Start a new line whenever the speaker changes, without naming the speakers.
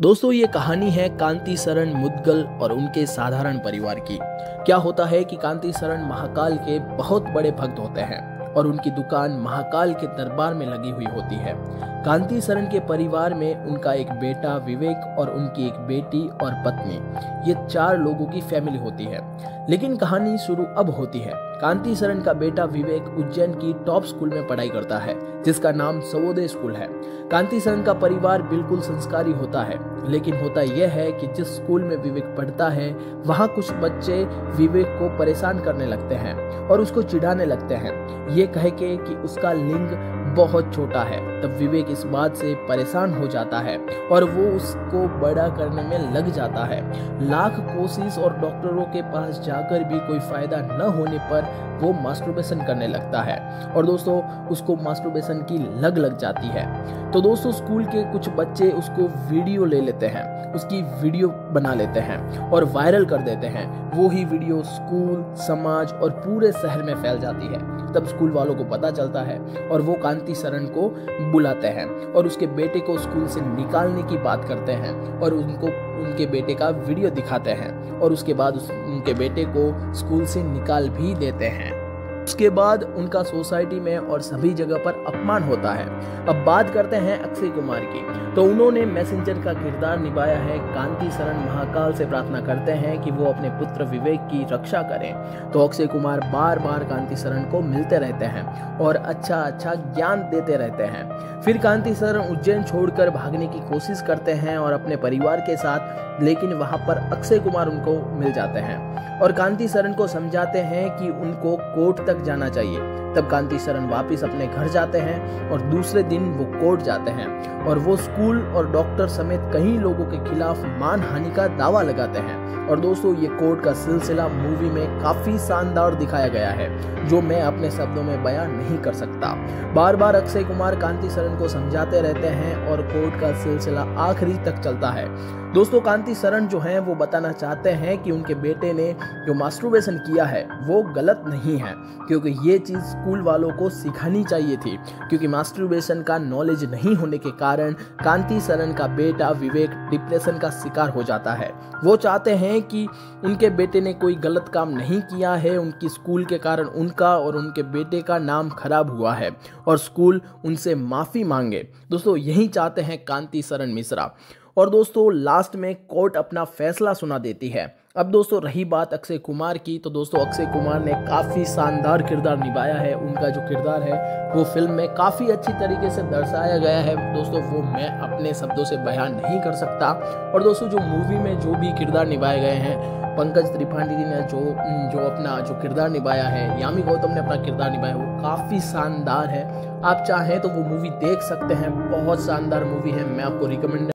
दोस्तों, ये कहानी है कांति शरण मुदगल और उनके साधारण परिवार की। क्या होता है कि कांति शरण महाकाल के बहुत बड़े भक्त होते हैं और उनकी दुकान महाकाल के दरबार में लगी हुई होती है। कांति शरण के परिवार में उनका एक बेटा विवेक और उनकी एक बेटी और पत्नी, ये चार लोगों की फैमिली होती है। लेकिन कहानी शुरू अब होती है। कांति शरण का बेटा विवेक उज्जैन की टॉप स्कूल में पढ़ाई करता है, जिसका नाम सवोदय स्कूल है। कांति शरण का परिवार बिल्कुल संस्कारी होता है, लेकिन होता यह है कि जिस स्कूल में विवेक पढ़ता है, वहाँ कुछ बच्चे विवेक को परेशान करने लगते हैं और उसको चिढ़ाने लगते हैं। ये कह के कि उसका लिंग बहुत छोटा है। तब विवेक इस बात से परेशान हो जाता है और वो उसको बड़ा करने में लग जाता है। लाख कोशिश और डॉक्टरों के पास जाकर भी कोई फ़ायदा न होने पर वो मास्टरबेशन करने लगता है और दोस्तों, उसको मास्टरबेशन की लग लग जाती है। तो दोस्तों, स्कूल के कुछ बच्चे उसको वीडियो ले लेते हैं, उसकी वीडियो बना लेते हैं और वायरल कर देते हैं। वो ही वीडियो स्कूल, समाज और पूरे शहर में फैल जाती है। तब स्कूल वालों को पता चलता है और वो कांति शरण को बुलाते हैं और उसके बेटे को स्कूल से निकालने की बात करते हैं और उनको उनके बेटे का वीडियो दिखाते हैं और उसके बाद उस, उनके बेटे को स्कूल से निकाल भी देते हैं। उसके बाद उनका सोसाइटी में और सभी जगह पर अपमान होता है। अब बात करते हैं अक्षय कुमार की। तो उन्होंने मैसेंजर का किरदार निभाया है। कांति शरण महाकाल से प्रार्थना करते हैं कि वो अपने पुत्र विवेक की रक्षा करें। तो अक्षय कुमार बार बार कांति शरण को मिलते रहते हैं और अच्छा अच्छा ज्ञान देते रहते हैं। फिर कांति शरण उज्जैन छोड़कर भागने की कोशिश करते हैं और अपने परिवार के साथ, लेकिन वहाँ पर अक्षय कुमार उनको मिल जाते हैं। और कांति शरण को समझाते हैं कि उनको कोर्ट तक जाना चाहिए। तब कांति शरण वापिस अपने घर जाते हैं और दूसरे दिन वो कोर्ट जाते हैं। और वो स्कूल और डॉक्टर समेत कई लोगों के खिलाफ मानहानि का दावा लगाते हैं। और दोस्तों, ये कोर्ट का सिलसिला मूवी में काफ़ी शानदार दिखाया गया है, जो मैं अपने शब्दों में बयान नहीं कर सकता। बार बार अक्षय कुमार, कांति शरण को समझाते रहते हैं और कोर्ट का सिलसिला आखिरी तक चलता है। दोस्तों, कांति शरण जो हैं, वो बताना चाहते हैं कि उनके बेटे ने जो मास्टरबेशन किया है, वो गलत नहीं है, क्योंकि ये चीज़ स्कूल वालों को सिखानी चाहिए थी, क्योंकि मास्टरबेशन का नॉलेज नहीं होने के कारण कांति शरण का बेटा विवेक डिप्रेशन का शिकार हो जाता है। वो चाहते हैं कि उनके बेटे ने कोई गलत काम नहीं किया है, उनकी स्कूल के कारण उनका और उनके बेटे का नाम खराब हुआ है, और स्कूल उनसे माफ़ी मांगे। दोस्तों, यही चाहते हैं कांति शरण मिश्रा। और दोस्तों लास्ट में कोर्ट अपना फैसला सुना देती है। अब दोस्तों, रही बात अक्षय कुमार की तो दोस्तों, अक्षय कुमार ने काफ़ी शानदार किरदार निभाया है। उनका जो किरदार है, वो फ़िल्म में काफ़ी अच्छी तरीके से दर्शाया गया है। दोस्तों, वो मैं अपने शब्दों से बयान नहीं कर सकता। और दोस्तों, जो मूवी में जो भी किरदार निभाए गए हैं, पंकज त्रिपाठी जी ने जो जो अपना जो किरदार निभाया है, यामी गौतम ने अपना किरदार निभाया वो काफ़ी शानदार है। आप चाहें तो वो मूवी देख सकते हैं, बहुत शानदार मूवी है, मैं आपको रिकमेंड